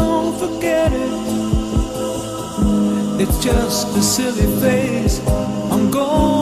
don't forget it. It's just a silly face. I'm gone.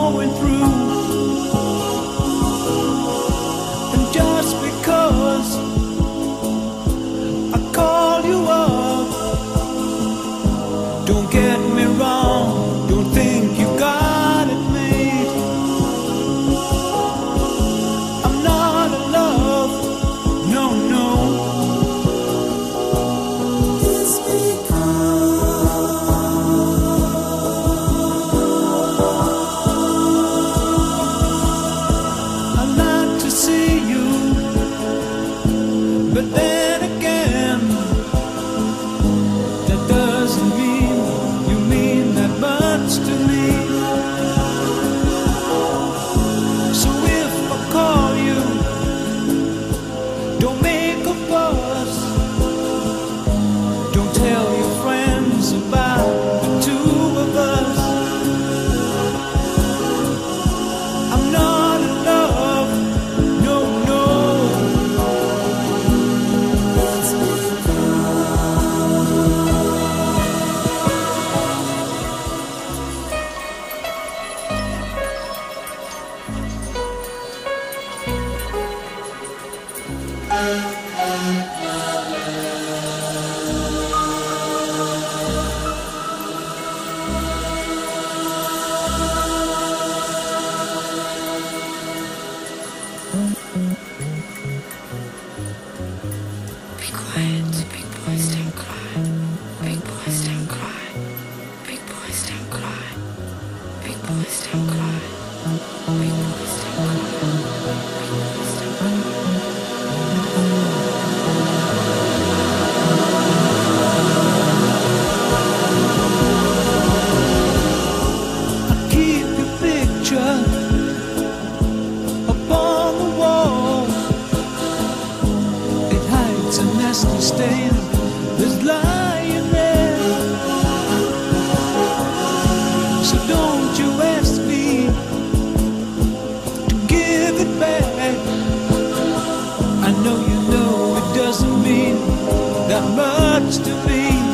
Mm-hmm. upon the wall. It hides a nasty stain lying there. So don't you ask me to give it back. I know you know it doesn't mean that much to me.